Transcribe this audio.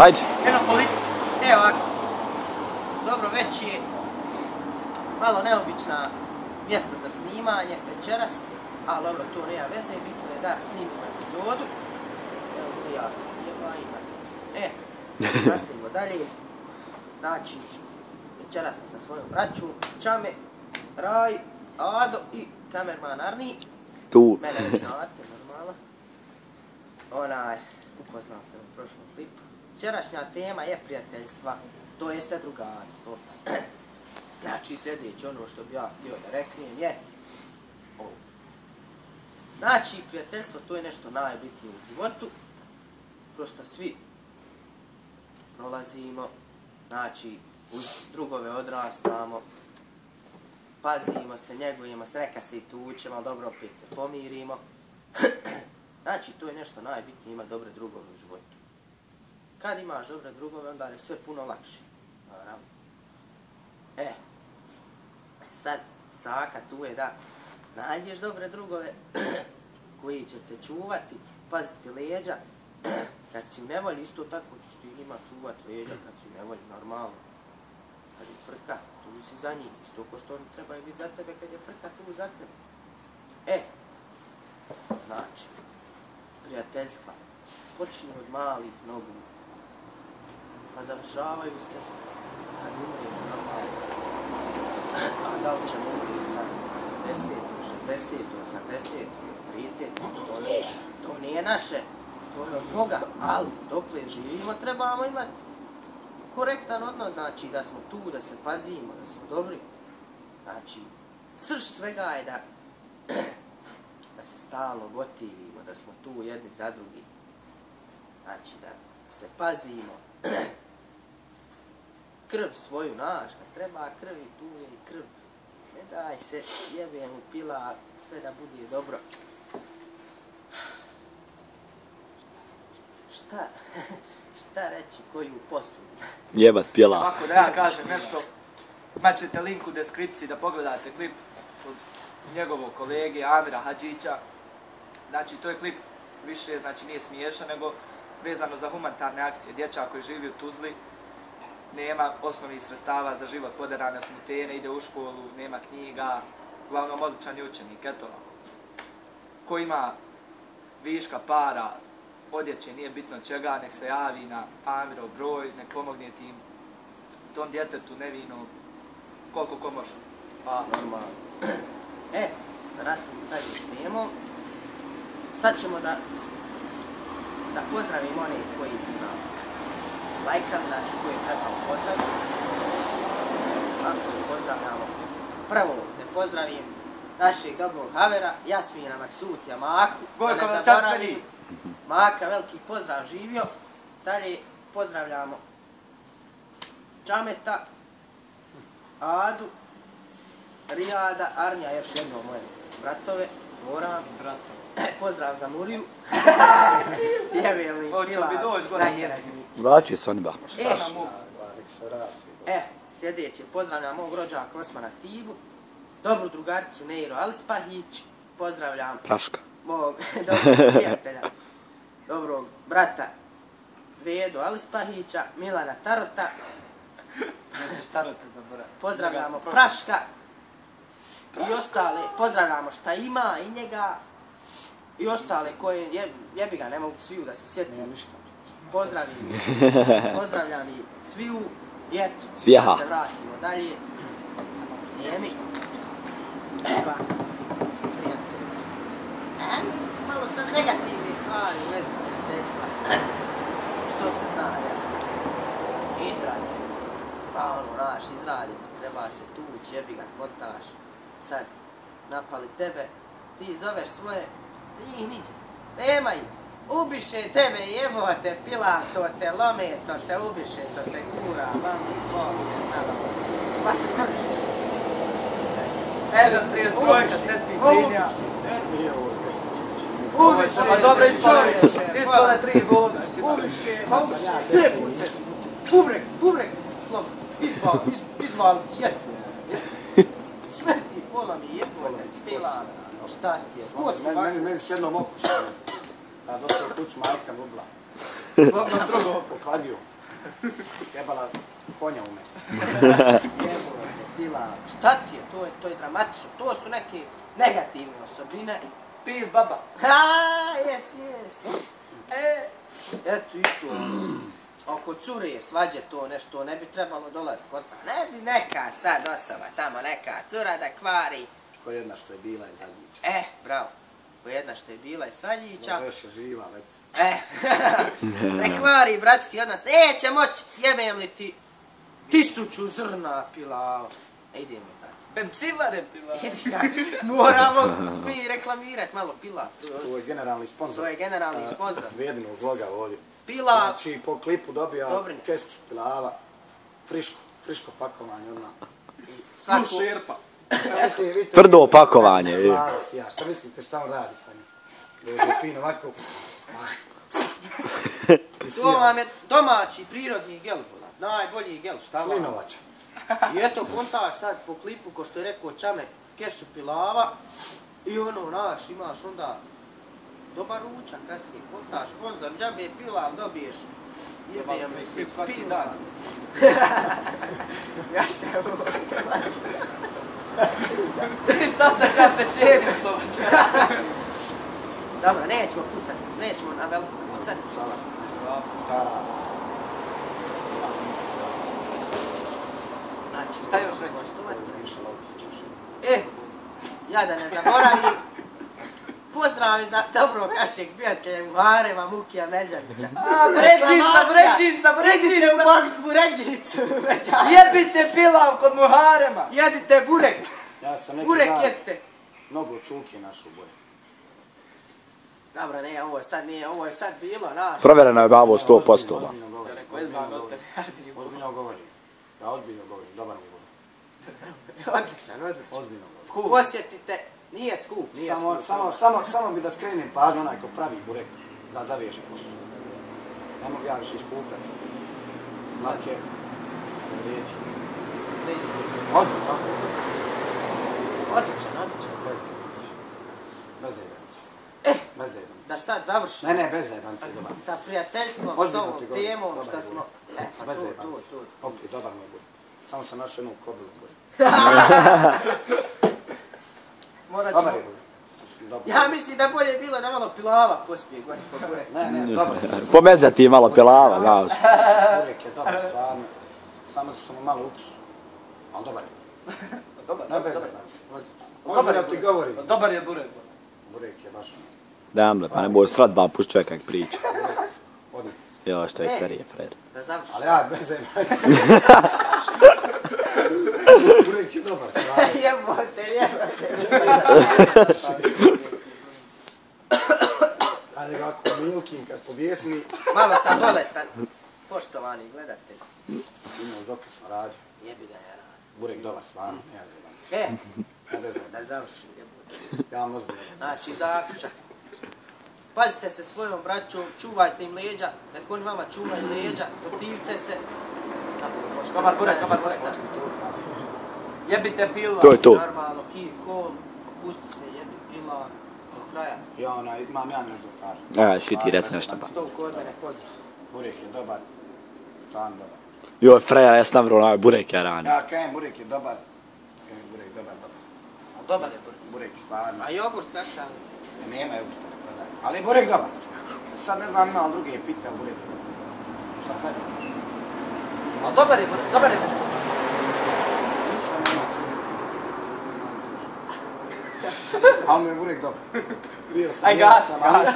Hajde. Eno. Evo ovako. Dobro, već je malo neobična mjesto za snimanje večeras, ali dobro, to nema veze, bitno je da snimimo epizodu. Evo gdje ja jeba imati. E, nastavimo dalje. Znači, večeras sam sa svojom braćom, Čame, Raj, Ado i kamerman Arni. Tu. Mene ne znate, normalno. Onaj, upoznao ste u prošlom klipu večerašnja tema je prijateljstva, to jeste drugarstvo. znači, sljedeće ono što bi ja htio da reknem je ovo. Znači, prijateljstvo to je nešto najbitnije u životu, kroz što svi prolazimo, znači, uz drugove odrastamo, pazimo se, njegujemo se, neka se i tučemo, ali dobro, opet se pomirimo. znači, to je nešto najbitnije, ima dobre drugove u životu. Kad imaš dobre drugove, onda je sve puno lakše. Naravno. E, e sad, caka tu je da nađeš dobre drugove koji će te čuvati, paziti leđa, kad si u nevolji, isto tako ćeš ti njima čuvati leđa kad si u nevolji, normalno. Kad je frka, tu si za njih, isto ko što oni trebaju biti za tebe kad je frka tu za tebe. E, znači, prijateljstva, počinju od malih nogu, pa završavaju se kad umrijemo normalno. A da li ćemo umrijeti sa 50, 60, 80, 30, to nije, to nije naše, to je od Boga, ali dokle živimo trebamo imati korektan odnos, znači da smo tu, da se pazimo, da smo dobri. Znači, srž svega je da, da se stalno gotivimo, da smo tu jedni za drugi. Znači, da se pazimo. krv svoju naš, kad treba krvi, tu je i krv. Ne daj se, jebem u pila, sve da bude dobro. Šta? Šta reći koju poslu? Jebat pjela. Ovako da ja kažem nešto, imat ćete link u deskripciji da pogledate klip od njegovog kolege Amira Hadžića. Znači, to je klip više, znači nije smiješan, nego vezano za humanitarne akcije. Dječak koji živi u Tuzli, nema osnovnih sredstava za život, poderane su mu tene, ide u školu, nema knjiga, uglavnom odličan je učenik, eto. Ko ima viška para, odjeće, nije bitno čega, nek se javi na Amirov broj, nek pomogne tim tom djetetu nevinom, koliko ko može. Pa, Normalno. E, da nastavimo dalje s temom. Sad ćemo da da pozdravim one koji su nam znači koje trebamo pozdraviti. Ako pozdravljamo. Prvo, da pozdravim našeg dobrog havera, Jasmina Maksutija, Maku. Gojko ne čašćeni. Maka, veliki pozdrav živio. Dalje pozdravljamo Čameta, Adu, Rijada, Arnja, još jedno moje bratove, Goran, Brato. pozdrav za Muriju. Jebe li, Hoće li doći gore? Vraći se oni ba. E, e, sljedeće, pozdravljam mog rođaka Osmana Tibu, dobru drugaricu Neiro Alispahić, pozdravljam Praška. mog dobrog prijatelja, dobrog brata Vedu Alispahića, Milana Tarota, Nećeš tarota zaboraviti. pozdravljamo Prošlo. Praška i ostale, pozdravljamo šta ima i njega i ostale koje, je, jebi ga, ne mogu sviju da se sjetim. Pozdravim, pozdravljam i sviju i eto, Svijeha. da se vratimo dalje sa temi. Pa, prijatelj. E, malo sad negativne stvari u vezi prijateljstva. Što se zna desiti? Izradi. Pa ono, naš, izradi. Treba se tući, jebi ga, kotaš. Sad, napali tebe, ti zoveš svoje, njih niđe. Nema ih. Ubiše tebe, jebote, pilato te, lometo te, ubiše to te, kura, vam i bol, Pa se krčiš. E, da 30 trojka, ne spi trinja. Ubiše Pa dobro te, ispale, čovječe, ispale tri boga. Ubiše, pa ubiše, jebote. Bubrek, bubrek, slom, iz, izval ti jetu. Smrti, pola mi jebote, pilato. Šta ti je? Meni, meni, meni s jednom okusom. A došao kuć majka bubla. Slobno drugo. Pokladio. Jebala konja u mene. Jebote, pilav. Šta ti je? To je, to je dramatično. To su neke negativne osobine. Pis baba. Ha, jes, jes. E, eto isto. Oko cure svađe to nešto ne bi trebalo dolaziti kod pa Ne bi neka sad osoba tamo neka cura da kvari. Ko jedna što je bila iz Zadnjića. E, bravo. Jedna što je bila iz Svaljića. Još je živa, već. E, ne kvari bratski odnos. Neće moć, jebem li ti tisuću zrna pilava. E, idemo tako. Pepcivare bila. Jebi ga, Moramo mi reklamirat malo pila. To je generalni To sponsor. je generalni sponsor. Vjedinog vloga ovdje. Pila, Znači, po klipu dobija kesicu pilava, friško, friško pakovanje odmah. svaku, šerpa. Tvrdo opakovanje, ja, šta mislite šta on radi sa njim? Da je fino ovako. I to vam je domaći prirodni gel, najbolji gel, šta vam? Slinovača. I eto, kontaš sad po klipu, ko što je rekao Čame, kesu pilava, i ono, naš, imaš onda dobar ručak, kasnije, kontaš, sponzor, džabe pilav, dobiješ, jebem me ti klip svaki pilav. dan. Ja šta je ovo? Šta sa čas pečenicom? Dobro, nećemo pucati, nećemo na veliko pucati. Stara. Znači, Šta još reći? poštovati. Išla otićeš. E, ja da ne zaboravim, pozdravi za dobrog našeg prijatelja Muharema Mukija Međanića. A, bređica, bređica, Idite u. Bog- Buređicu, Međanić. Jebite pilav kod Muharema. Jedite burek, Ja sam neki burek dan jedite. mnogo cuke našu boje. Dobro, ne, ovo je sad nije, ovo je sad bilo, naš. Provjereno je bavo 100%. ba. Ozbiljno govorim. Rekao je znam od tebe. Ozbiljno govorim. Ja ozbiljno govorim, dobar mi bude. Odličan, odličan. Ozbiljno govorim. Skup. Posjetite, nije skup, nije Samo, skup. samo, samo, samo bi da skrenem pažnju onaj ko pravi burek, da zaveže kosu. Ne mogu ja više iskupati. Lake, ne vrijedi. Ozbiljno, ozbiljno. Odličan, odličan. Bez jebanci. Bez jebanci. Eh. Bez jebanci. Da sad završimo Ne, ne, bez jebanci, dobar. sa prijateljstvom, s ovom ti temom, što smo... E, pa to, jebanci. to. Opet, dobar mi je bude. Samo sam našao jednu kobilu bude. Morat Dobar ćemo... je. Dobar. Ja mislim da bolje bilo da malo pilava pospije gore po burek. Ne, ne, dobar je. Pomezati malo pelava, znaš. Burek je dobar, stvarno. Samo što mu malo ukus. Ali dobar je. Dobar, dobar. Dobar je ti burek. Dobar je burek. Burek je baš ono. Dam le, pa ne bude srat ba, pušt čovjek kak priča. Jo, što je serije, Fred. Da završimo. Ali ja bez jebanci. Burek je dobar, stvarno. jebote, jebote. Ajde ga ako Milkin kad pobjesni, Malo sam bolestan. Poštovani gledatelji. imao dok smo radio. Jebi ga ja. Burek dobar, stvarno, ja. E, bez jebanci. da završim jebote. Ja vam ozbiljno. Znači, zaključak. Pazite se svojom braćom, čuvajte im leđa, nek oni vama čuvaju leđa, protivite se. Dobar burek, dobar burek. da, Jebite pilav. To je to. Normalno, keep cool, opusti se, jebi pila, do kraja. Ja onaj, imam ja nešto da kažem. E, šiti, reci nešto ba. To kod mene pozdrav. Burek je dobar, stvarno dobar. Joj, Freja, ja sam vrlo onaj burek ja rani. Ja kajem, burek je dobar. Kajem, burek dobar, dobar. Dobar je burek. Burek stvarno. A jogurt kakav? Nema jogurta ne prodaje. Ali je burek dobar. Sad ne znam, ima druge pite, ali burek je dobar. Šta pravi? Ali dobar je burek, dobar je burek. Nisam imao čuo. Ali mi je burek dobar. Bio sam, Aj, gas, gas.